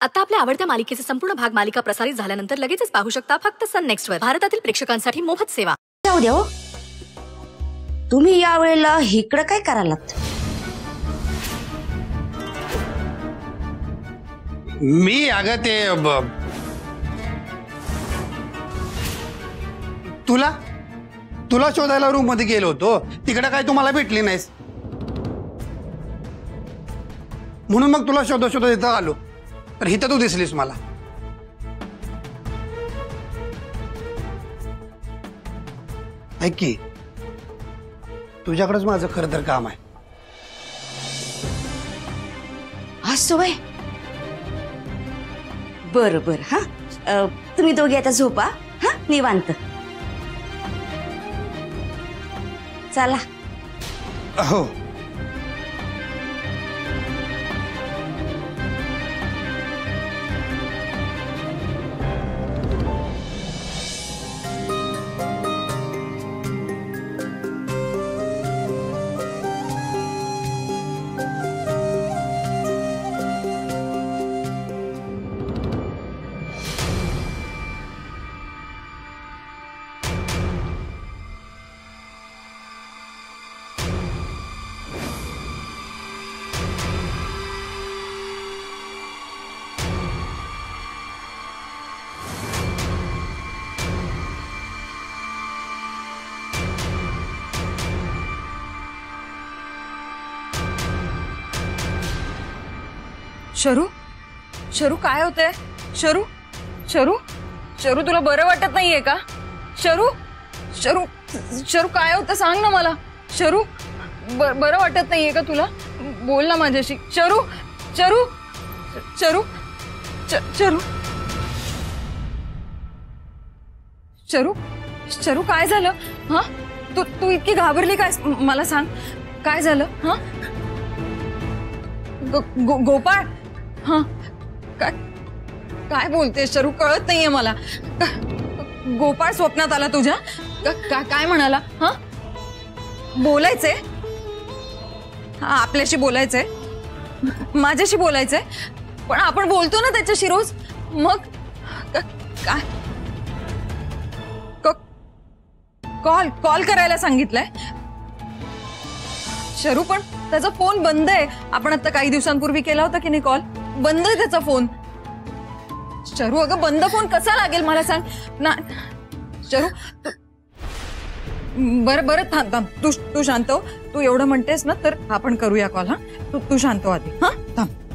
आता आपल्या आवडत्या मालिकेचे संपूर्ण भाग मालिका प्रसारित झाल्यानंतर लगेचच पाहू शकता फक्त सन नेक्स्ट वर. भारतातील प्रेक्षकांसाठी मोफत सेवा. जाऊ द्या हो. तुम्ही या वेळेला इकडं काय करालात मी अगं ते ब- तुला? तुला शोधायला रूममध्ये गेलो होतो. तिकडे काय तुम्हाला भेटली नाहीस. म्हणून मग तुला शोधत शोधत इथं आलो. तर तू दिसलीस मला. ऐक की तुझ्याकडेच माझं खरं तर काम आहे. असं वय बर बर हा. तुम्ही दोघे आता झोपा हा निवांत. चला. हो. शरू? शरू काय होतंय? शरू? शरू? शरू तुला बरं वाटत नाहीये का? शरू? शरू? शरू काय होतं सांग ना मला. शरू? बरं वाटत नाहीये का तुला? बोल ना माझ्याशी. शरू? शरू? शरू? शरू? शरू? शरू काय झालं? हा? तू तू इतकी घाबरली काय? मला सांग. काय झालं? हा? गोपाळ? हा। काय बोलते शरू कळत नाहीये मला. का- गोपाळ स्वप्नात आला तुझ्या? का- का- काय म्हणाला? हा? बोलायचंय? हा, आपल्याशी बोलायचंय. माझ्याशी बोलतो ना रोज. मग? कॉल कॉल करायला सांगितलंय. शरू फ़ोन बंद आहे. आपण आता काही दिवसांपूर्वी केला होता की नाही कॉल? बंद आहे त्याचा फ़ोन. शरू, अगं बंद फ़ोन कसा लागेल मला सांग? ना, शरू बरं बरं, थांब थांब. तू तू शांत हो. तू एवढं म्हणतेस ना, तर आपण करूया कॉल हा? तू तू शांत हो आधी. हाँ? थांब.